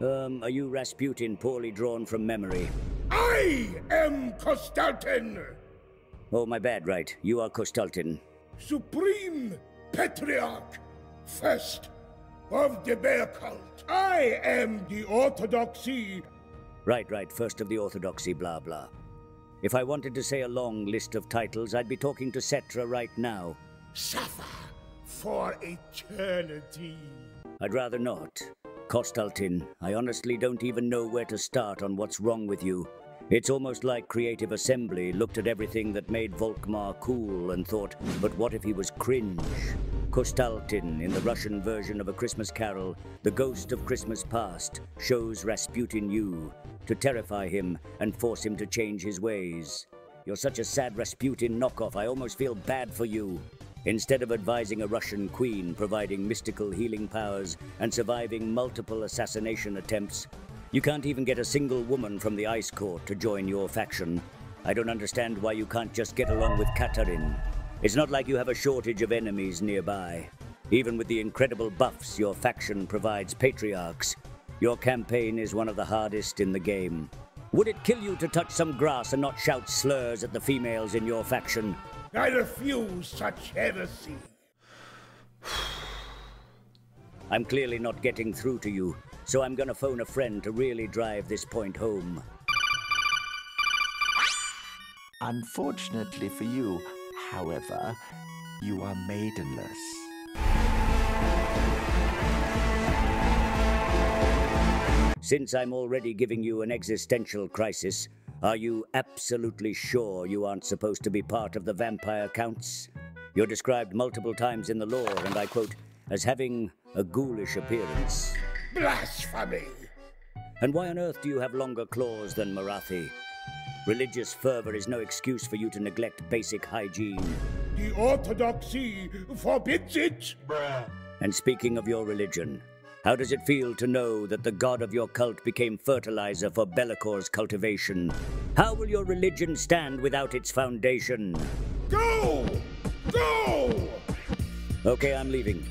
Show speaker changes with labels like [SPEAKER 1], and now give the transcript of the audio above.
[SPEAKER 1] Um, are you Rasputin poorly drawn from memory?
[SPEAKER 2] I am Kostaltyn,
[SPEAKER 1] Oh, my bad, right. You are Kostaltyn.
[SPEAKER 2] Supreme Patriarch, first of the Bear Cult. I am the Orthodoxy.
[SPEAKER 1] Right, right, first of the Orthodoxy, blah, blah. If I wanted to say a long list of titles, I'd be talking to Settra right now.
[SPEAKER 2] Suffer for eternity.
[SPEAKER 1] I'd rather not. Kostaltyn, I honestly don't even know where to start on what's wrong with you. It's almost like Creative Assembly looked at everything that made Volkmar cool and thought, but what if he was cringe? Kostaltyn, in the Russian version of A Christmas Carol, the ghost of Christmas past, shows Rasputin you to terrify him and force him to change his ways. You're such a sad Rasputin knockoff, I almost feel bad for you. Instead of advising a Russian queen providing mystical healing powers and surviving multiple assassination attempts, you can't even get a single woman from the Ice Court to join your faction. I don't understand why you can't just get along with Katarin. It's not like you have a shortage of enemies nearby. Even with the incredible buffs your faction provides patriarchs, your campaign is one of the hardest in the game. Would it kill you to touch some grass and not shout slurs at the females in your faction?
[SPEAKER 2] I refuse such heresy.
[SPEAKER 1] I'm clearly not getting through to you, so I'm gonna phone a friend to really drive this point home.
[SPEAKER 3] Unfortunately for you, however, you are maidenless.
[SPEAKER 1] Since I'm already giving you an existential crisis, are you absolutely sure you aren't supposed to be part of the vampire counts? You're described multiple times in the lore, and I quote, as having a ghoulish appearance.
[SPEAKER 2] Blasphemy!
[SPEAKER 1] And why on earth do you have longer claws than Marathi? Religious fervor is no excuse for you to neglect basic hygiene.
[SPEAKER 2] The Orthodoxy forbids it.
[SPEAKER 1] And speaking of your religion, how does it feel to know that the god of your cult became fertilizer for Be'lakor's cultivation? How will your religion stand without its foundation?
[SPEAKER 2] Go! Go!
[SPEAKER 1] Okay, I'm leaving.